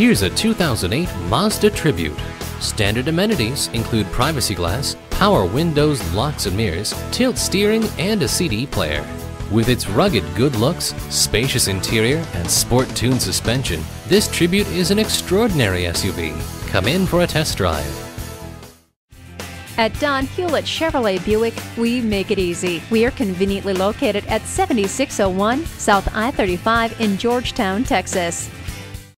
Here's a 2008 Mazda Tribute. Standard amenities include privacy glass, power windows, locks and mirrors, tilt steering, and a CD player. With its rugged good looks, spacious interior, and sport-tuned suspension, this Tribute is an extraordinary SUV. Come in for a test drive. At Don Hewlett Chevrolet Buick, we make it easy. We are conveniently located at 7601 South I 35 in Georgetown, Texas.